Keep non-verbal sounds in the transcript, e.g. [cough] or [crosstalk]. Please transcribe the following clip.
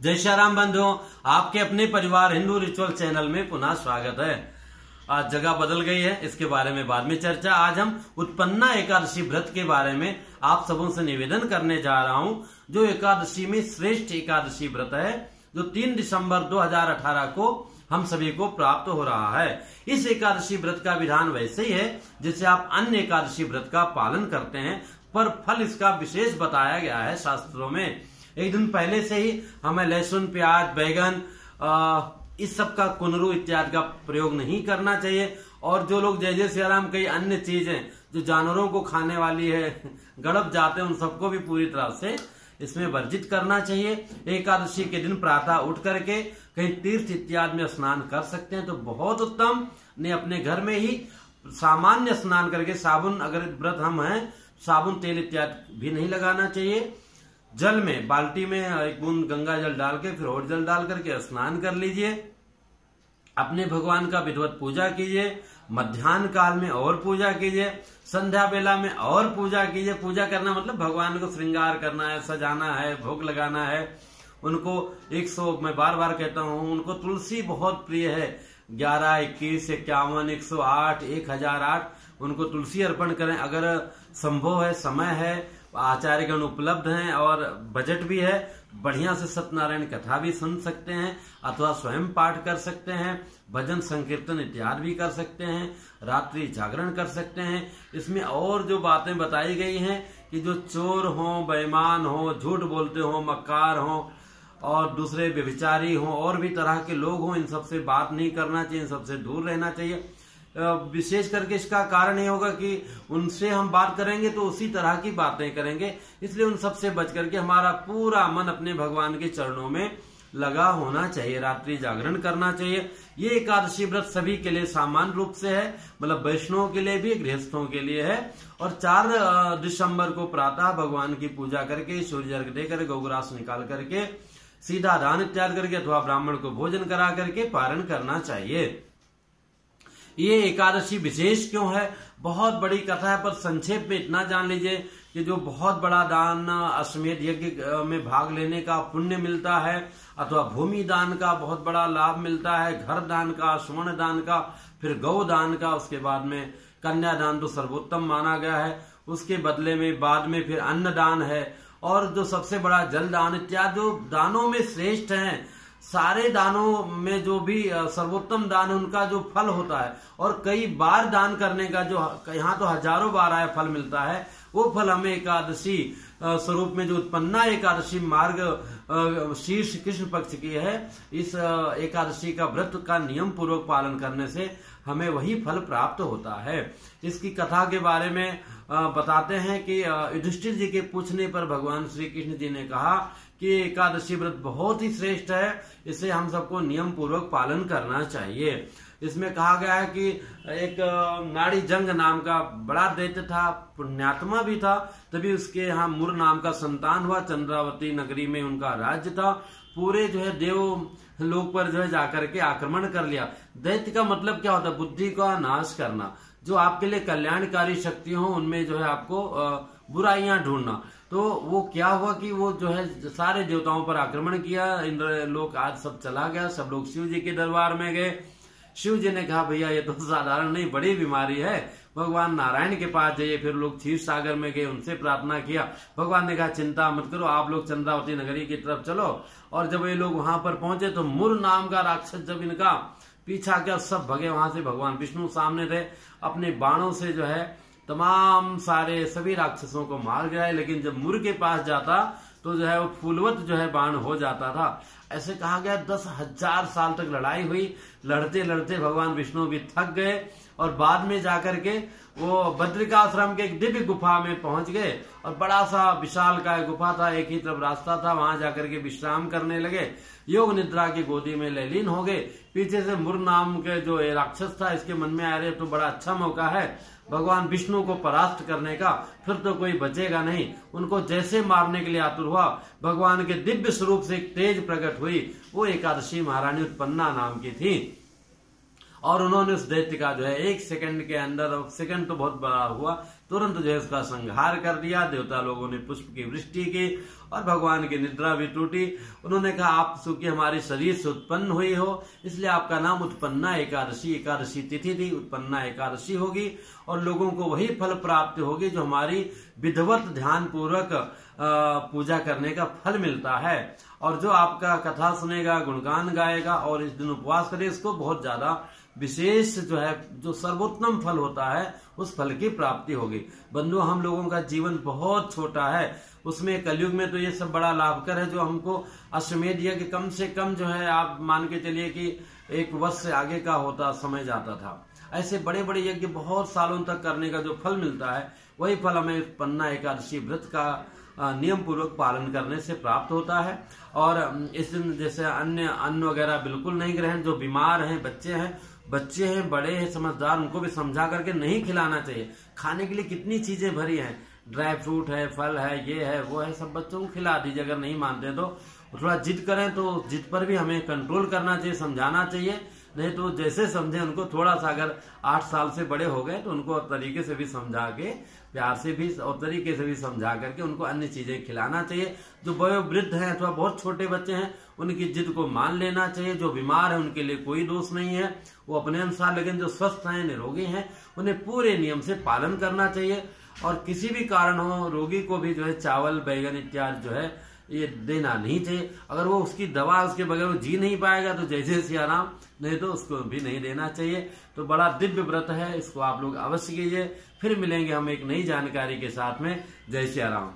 जय श्री राम बंधुओं आपके अपने परिवार हिंदू रिचुअल चैनल में पुनः स्वागत है। आज जगह बदल गई है, इसके बारे में बाद में चर्चा। आज हम उत्पन्ना एकादशी व्रत के बारे में आप सबों से निवेदन करने जा रहा हूँ, जो एकादशी में श्रेष्ठ एकादशी व्रत है, जो 3 दिसंबर 2018 को हम सभी को प्राप्त हो रहा है। इस एकादशी व्रत का विधान वैसे ही है, जिसे आप अन्य एकादशी व्रत का पालन करते हैं, पर फल इसका विशेष बताया गया है शास्त्रों में। एक दिन पहले से ही हमें लहसुन, प्याज, बैगन इस सब का कुनरू इत्यादि का प्रयोग नहीं करना चाहिए। और जो लोग जय जय सियाराम कई अन्य चीज़ें जो जानवरों को खाने वाली है, [laughs] गड़प जाते हैं, उन सबको भी पूरी तरह से इसमें वर्जित करना चाहिए। एकादशी के दिन प्रातः उठ करके कहीं तीर्थ इत्यादि में स्नान कर सकते हैं। तो बहुत उत्तम, ने अपने घर में ही सामान्य स्नान करके साबुन, अगर व्रत हम हैं, साबुन, तेल इत्यादि भी नहीं लगाना चाहिए। जल में, बाल्टी में एक बूंद गंगा जल डाल के, फिर और जल डाल करके स्नान कर लीजिए। अपने भगवान का विधवत पूजा कीजिए, मध्यान्ह काल में और पूजा कीजिए, संध्या बेला में और पूजा कीजिए। पूजा करना मतलब भगवान को श्रृंगार करना है, सजाना है, भोग लगाना है। उनको एक सौ, मैं बार बार कहता हूँ, उनको तुलसी बहुत प्रिय है। ग्यारह, इक्कीस, इक्यावन, एक सौ आठ, एक हज़ार आठ, उनको तुलसी अर्पण करें। अगर संभव है, समय है आचार्यगण उपलब्ध हैं और बजट भी है, बढ़िया से सत्यनारायण कथा भी सुन सकते हैं, अथवा स्वयं पाठ कर सकते हैं, भजन संकीर्तन इत्यादि भी कर सकते हैं, रात्रि जागरण कर सकते हैं। इसमें और जो बातें बताई गई हैं कि जो चोर हो, बेईमान हो, झूठ बोलते हो, मक्कार हो, और दूसरे व्यभिचारी हो, और भी तरह के लोग हों, इन सबसे बात नहीं करना चाहिए, इन सबसे दूर रहना चाहिए। विशेष करके इसका कारण ये होगा कि उनसे हम बात करेंगे तो उसी तरह की बातें करेंगे। इसलिए उन सबसे बच करके हमारा पूरा मन अपने भगवान के चरणों में लगा होना चाहिए, रात्रि जागरण करना चाहिए। ये एकादशी व्रत सभी के लिए सामान्य रूप से है मतलब वैष्णव के लिए भी, गृहस्थों के लिए है। और चार दिसंबर को प्रातः भगवान की पूजा करके, सूर्य अर्घ देकर, गौग्रास निकाल करके, सीधा दान इत्यादि करके अथवा ब्राह्मण को भोजन करा करके पारण करना चाहिए। ये एकादशी विशेष क्यों है? बहुत बड़ी कथा है, पर संक्षेप में इतना जान लीजिए कि जो बहुत बड़ा दान, अश्वमेध यज्ञ में भाग लेने का पुण्य मिलता है, अथवा भूमि दान का बहुत बड़ा लाभ मिलता है, घर दान का, स्वर्ण दान का, फिर गौ दान का, उसके बाद में कन्या दान तो सर्वोत्तम माना गया है। उसके बदले में बाद में फिर अन्न दान है। और जो सबसे बड़ा जल दान, इत्यादि जो दानों में श्रेष्ठ हैं। सारे दानों में जो भी सर्वोत्तम दान उनका जो फल होता है, और कई बार दान करने का जो यहाँ तो हज़ारों बार आया फल मिलता है, वो फल हमें एकादशी स्वरूप में जो उत्पन्ना एकादशी मार्ग शीर्ष कृष्ण पक्ष की है, इस एकादशी का व्रत का नियम पूर्वक पालन करने से हमें वही फल प्राप्त होता है। इसकी कथा के बारे में बताते हैं कि युधिष्ठिर जी के पूछने पर भगवान श्री कृष्ण जी ने कहा कि एकादशी व्रत बहुत ही श्रेष्ठ है। इसे हम सबको नियम पूर्वक पालन करना चाहिए। इसमें कहा गया है कि एक नाड़ी जंग नाम का बड़ा दैत्य था, पुण्यात्मा भी था, तभी उसके यहाँ मुर नाम का संतान हुआ, चंद्रावती नगरी में उनका राज्य था। पूरे जो है देव लोग पर जो है जाकर के आक्रमण कर लिया। दैत्य का मतलब क्या होता है? बुद्धि का नाश करना। जो आपके लिए कल्याणकारी शक्ति हो, उनमें जो है आपको बुराइयाँ ढूंढना। तो वो क्या हुआ कि वो जो है, सारे देवताओं पर आक्रमण किया, इंद्र लोग आज सब चला गया, सब लोग शिव जी के दरबार में गए। शिव जी ने कहा, भैया, ये तो साधारण नहीं, बड़ी बीमारी है। भगवान नारायण के पास जाइए, फिर लोग क्षीर सागर में गए, उनसे प्रार्थना किया। भगवान ने कहा, चिंता मत करो, आप लोग चंद्रावती नगरी की तरफ़ चलो। और जब ये लोग वहाँ पर पहुँचे तो मुर नाम का राक्षस जब इनका पीछा किया, सब भगे वहाँ से भगवान विष्णु सामने थे। अपने बाणों से जो है तमाम सारे सभी राक्षसों को मार गया है लेकिन जब मुर के पास जाता तो जो है वो फूलवत जो है बाण हो जाता था। ऐसे कहा गया, दस हज़ार साल तक लड़ाई हुई। लड़ते लड़ते भगवान विष्णु भी थक गए। और बाद में जाकर के वो बद्रिकाश्रम के एक दिव्य गुफा में पहुँच गए और बड़ा सा विशाल का गुफा था, एक ही तरफ़ रास्ता था, वहाँ जाकर के विश्राम करने लगे। योग निद्रा की गोदी में ललीन हो गए। पीछे से मुर नाम के जो राक्षस था, इसके मन में आ रहे तो बड़ा अच्छा मौका है, भगवान विष्णु को परास्त करने का, फिर तो कोई बचेगा नहीं। उनको जैसे मारने के लिए आतुर हुआ, भगवान के दिव्य स्वरूप से एक तेज प्रकट हुई। वो एकादशी महारानी उत्पन्ना नाम की थी। और उन्होंने उस दैत्य का जो है, एक सेकंड के अंदर सेकंड तो बहुत बड़ा हुआ, तुरंत जो है उसका संहार कर दिया, देवता लोगों ने पुष्प की वृष्टि की, और भगवान की निद्रा भी टूटी। उन्होंने कहा, आप चूँकि हमारे शरीर से उत्पन्न हुई हो, इसलिए आपका नाम उत्पन्ना एकादशी एकादशी तिथि थी, उत्पन्ना एकादशी होगी, और लोगों को वही फल प्राप्त होगी जो हमारी विधवत ध्यान पूर्वक पूजा करने का फल मिलता है। और जो आपका कथा सुनेगा, गुणगान गाएगा, और इस दिन उपवास करे, इसको बहुत ज़्यादा विशेष जो है, जो सर्वोत्तम फल होता है, उस फल की प्राप्ति होगी। बंधु हम लोगों का जीवन बहुत छोटा है। उसमें कलयुग में तो ये सब बड़ा लाभकर है जो हमको अश्वमेध यज्ञ कम से कम जो है, आप मान के चलिए कि एक वर्ष से आगे का होता, समय जाता था। ऐसे बड़े बड़े यज्ञ बहुत सालों तक करने का जो फल मिलता है, वही फल हमें पन्ना एकादशी व्रत का नियम पूर्वक पालन करने से प्राप्त होता है। और, इस दिन जैसे अन्य, अन्न वगैरह बिल्कुल नहीं ग्रहण, जो बीमार हैं, बच्चे हैं बच्चे हैं, बड़े हैं, समझदार, उनको भी समझा करके नहीं खिलाना चाहिए। खाने के लिए कितनी चीज़ें भरी हैं। ड्राई फ्रूट है, फल है, ये है, वो है, सब बच्चों को खिला दीजिए, अगर नहीं मानते तो। थोड़ा जिद करें तो जिद पर भी हमें कंट्रोल करना चाहिए, समझाना चाहिए। नहीं तो जैसे समझे उनको थोड़ा सा अगर आठ साल से बड़े हो गए तो उनको तरीके से भी समझा के, प्यार से भी और तरीके से भी समझा करके उनको अन्य चीज़ें खिलाना चाहिए। जो वयोवृद्ध हैं अथवा बहुत छोटे बच्चे हैं, उनकी जिद को मान लेना चाहिए। जो बीमार है, उनके लिए कोई दोष नहीं है। वो अपने अनुसार, लेकिन जो स्वस्थ हैं, निरोगी हैं, उन्हें पूरे नियम से पालन करना चाहिए। और किसी भी कारण हो, रोगी को भी जो है, चावल, बैगन इत्यादि जो है ये देना नहीं चाहिए अगर वो उसकी दवा उसके बगैर वो जी नहीं पाएगा तो जय जैसे सियाराम नहीं तो उसको भी नहीं देना चाहिए। तो बड़ा दिव्य व्रत है, इसको आप लोग अवश्य कीजिए। फिर मिलेंगे हम एक नई जानकारी के साथ में। जय सियाराम